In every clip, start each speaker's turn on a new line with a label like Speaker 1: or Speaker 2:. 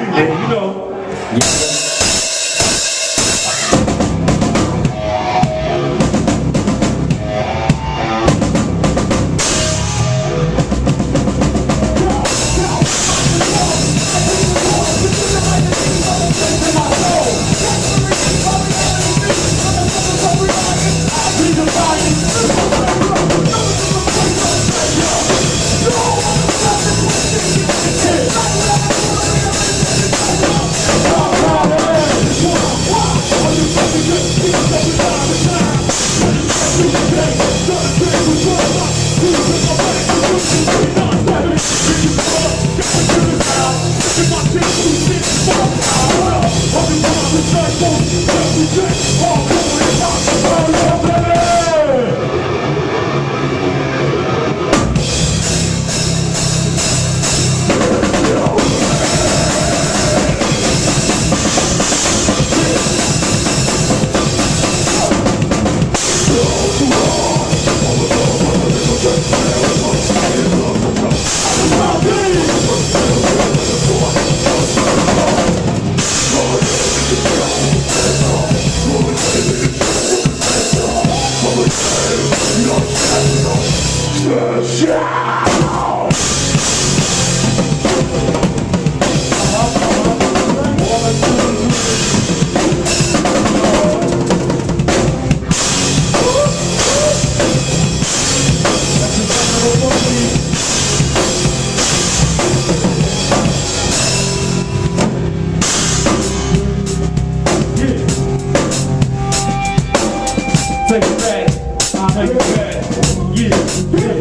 Speaker 1: And you know, yeah. Take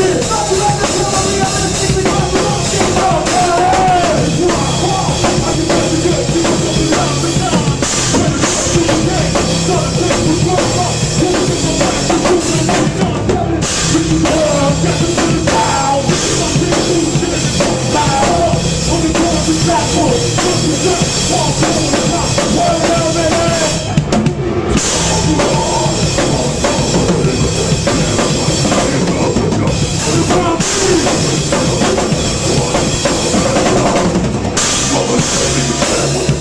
Speaker 1: Brasil! Música